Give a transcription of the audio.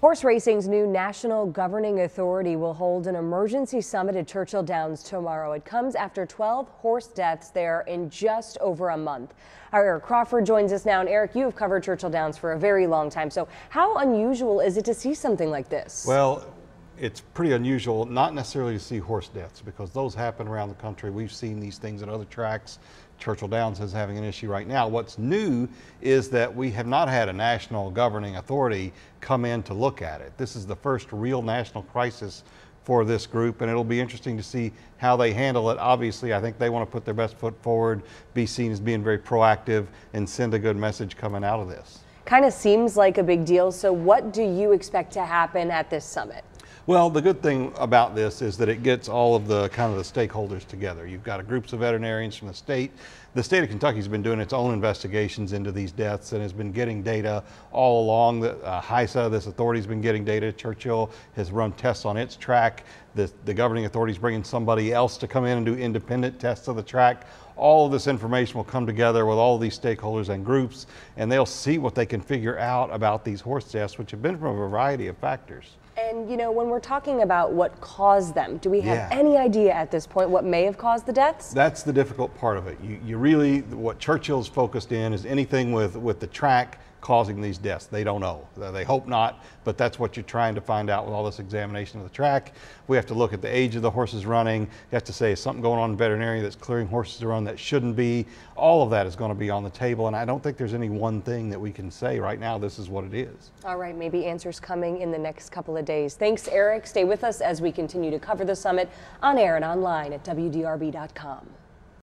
Horse racing's new national governing authority will hold an emergency summit at Churchill Downs tomorrow. It comes after 12 horse deaths there in just over a month. Our Eric Crawford joins us now. And Eric, you have covered Churchill Downs for a very long time. So how unusual is it to see something like this? Well, it's pretty unusual, not necessarily to see horse deaths because those happen around the country. We've seen these things at other tracks. Churchill Downs is having an issue right now. What's new is that we have not had a national governing authority come in to look at it. This is the first real national crisis for this group, and it'll be interesting to see how they handle it. Obviously, I think they want to put their best foot forward, be seen as being very proactive, and send a good message coming out of this. Kind of seems like a big deal. So, what do you expect to happen at this summit? Well, the good thing about this is that it gets all of the kind of the stakeholders together. You've got groups of veterinarians from the state. The state of Kentucky has been doing its own investigations into these deaths and has been getting data all along. The uh, HISA, this authority, has been getting data. Churchill has run tests on its track. The, the governing authority is bringing somebody else to come in and do independent tests of the track all of this information will come together with all these stakeholders and groups, and they'll see what they can figure out about these horse deaths, which have been from a variety of factors. And you know, when we're talking about what caused them, do we have yeah. any idea at this point what may have caused the deaths? That's the difficult part of it. You, you really, what Churchill's focused in is anything with, with the track causing these deaths. They don't know. They hope not, but that's what you're trying to find out with all this examination of the track. We have to look at the age of the horses running. You have to say, is something going on in veterinary that's clearing horses to run that shouldn't be? All of that is going to be on the table, and I don't think there's any one thing that we can say right now, this is what it is. All right, maybe answers coming in the next couple of days. Thanks, Eric. Stay with us as we continue to cover the summit on air and online at WDRB.com.